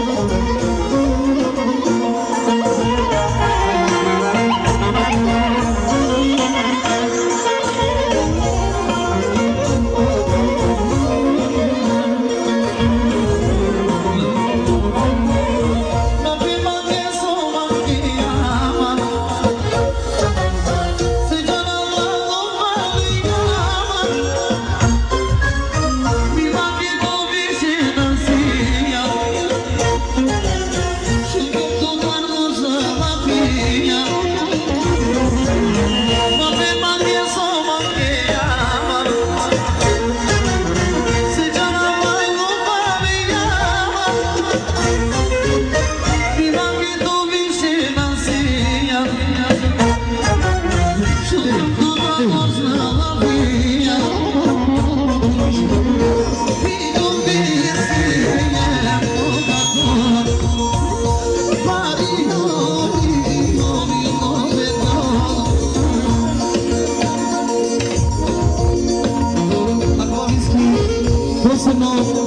Müzik